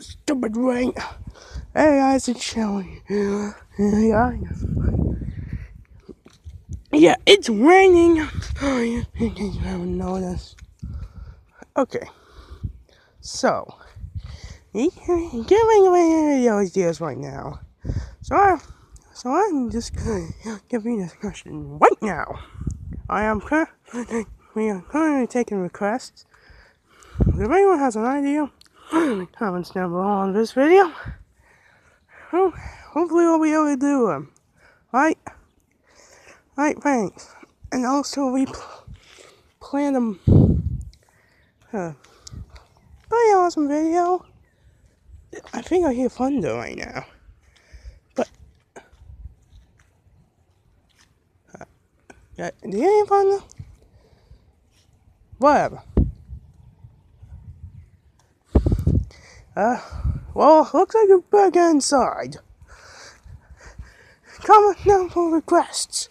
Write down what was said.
Stupid rain. Hey guys, it's Shelly. Yeah, yeah, it's raining. Oh, you haven't noticed. Okay, so giving away video ideas right now. So, I, so I'm just you this question right now. I am currently we are currently taking requests. If anyone has an idea, comments down below on this video. Well, hopefully we'll be able to do them. Right? Right, thanks. And also we pl- plan them. Uh, pretty awesome video. I think I hear thunder right now. But uh, do you hear thunder? Whatever. Uh, well, looks like you're back inside. Comment down for requests.